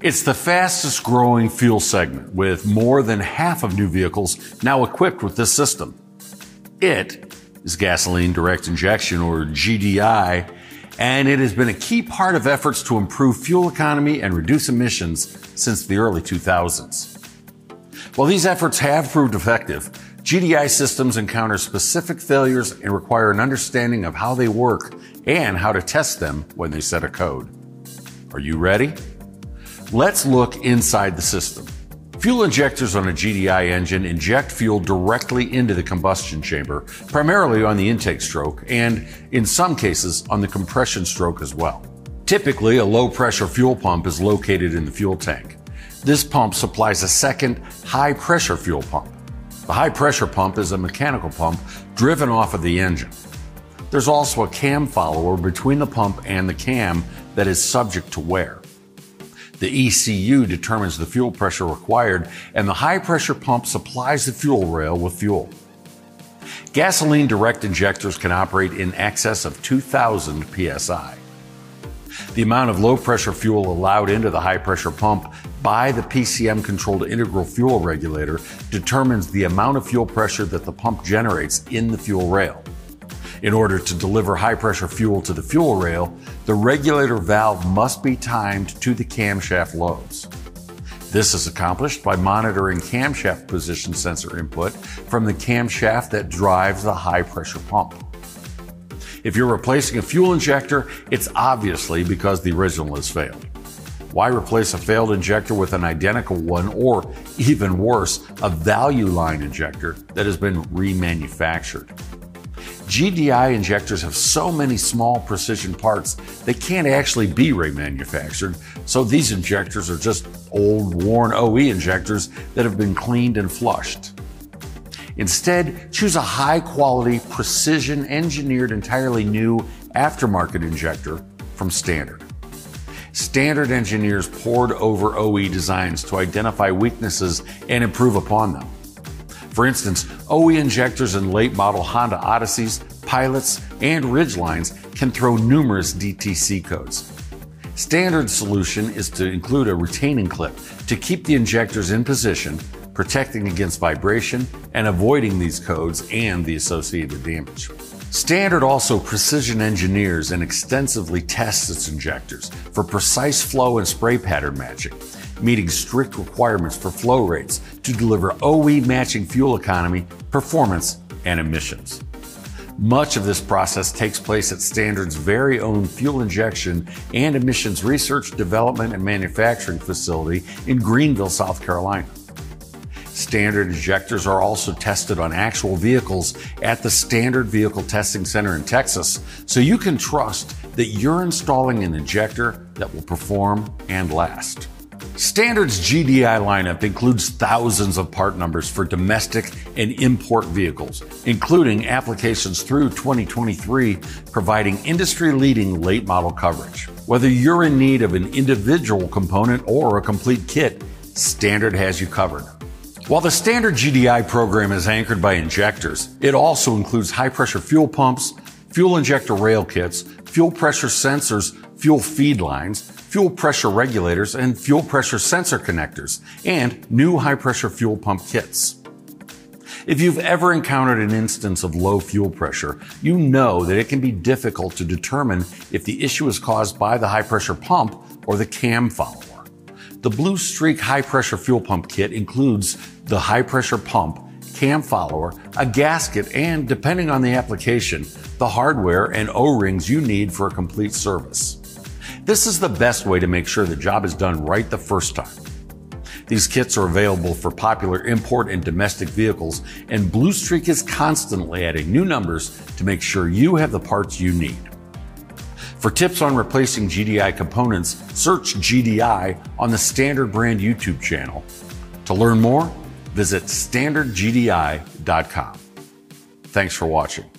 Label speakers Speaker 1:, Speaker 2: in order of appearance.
Speaker 1: It's the fastest growing fuel segment, with more than half of new vehicles now equipped with this system. It is gasoline direct injection, or GDI, and it has been a key part of efforts to improve fuel economy and reduce emissions since the early 2000s. While these efforts have proved effective, GDI systems encounter specific failures and require an understanding of how they work and how to test them when they set a code. Are you ready? Let's look inside the system. Fuel injectors on a GDI engine inject fuel directly into the combustion chamber, primarily on the intake stroke, and in some cases on the compression stroke as well. Typically, a low pressure fuel pump is located in the fuel tank. This pump supplies a second high pressure fuel pump. The high pressure pump is a mechanical pump driven off of the engine. There's also a cam follower between the pump and the cam that is subject to wear. The ECU determines the fuel pressure required, and the high pressure pump supplies the fuel rail with fuel. Gasoline direct injectors can operate in excess of 2,000 psi. The amount of low pressure fuel allowed into the high pressure pump by the PCM controlled integral fuel regulator determines the amount of fuel pressure that the pump generates in the fuel rail. In order to deliver high pressure fuel to the fuel rail, the regulator valve must be timed to the camshaft lobes. This is accomplished by monitoring camshaft position sensor input from the camshaft that drives the high pressure pump. If you're replacing a fuel injector, it's obviously because the original has failed. Why replace a failed injector with an identical one, or even worse, a value line injector that has been remanufactured? GDI injectors have so many small precision parts they can't actually be remanufactured, so these injectors are just old, worn OE injectors that have been cleaned and flushed. Instead, choose a high quality, precision engineered, entirely new aftermarket injector from Standard. Standard engineers pored over OE designs to identify weaknesses and improve upon them. For instance, OE injectors in late model Honda Odysseys, Pilots, and Ridgelines can throw numerous DTC codes. Standard solution is to include a retaining clip to keep the injectors in position, protecting against vibration and avoiding these codes and the associated damage. Standard also precision engineers and extensively tests its injectors for precise flow and spray pattern matching meeting strict requirements for flow rates to deliver OE matching fuel economy, performance, and emissions. Much of this process takes place at Standard's very own fuel injection and emissions research, development, and manufacturing facility in Greenville, South Carolina. Standard injectors are also tested on actual vehicles at the Standard Vehicle Testing Center in Texas, so you can trust that you're installing an injector that will perform and last. Standard's GDI lineup includes thousands of part numbers for domestic and import vehicles, including applications through 2023, providing industry leading late model coverage. Whether you're in need of an individual component or a complete kit, Standard has you covered. While the standard GDI program is anchored by injectors, it also includes high pressure fuel pumps, fuel injector rail kits, fuel pressure sensors, fuel feed lines, fuel pressure regulators, and fuel pressure sensor connectors, and new high pressure fuel pump kits. If you've ever encountered an instance of low fuel pressure, you know that it can be difficult to determine if the issue is caused by the high pressure pump or the cam follower. The Blue Streak high pressure fuel pump kit includes the high pressure pump, cam follower, a gasket, and depending on the application, the hardware and O-rings you need for a complete service. This is the best way to make sure the job is done right the first time. These kits are available for popular import and domestic vehicles, and Blue Streak is constantly adding new numbers to make sure you have the parts you need. For tips on replacing GDI components, search GDI on the Standard Brand YouTube channel. To learn more, visit standardgdi.com. Thanks for watching.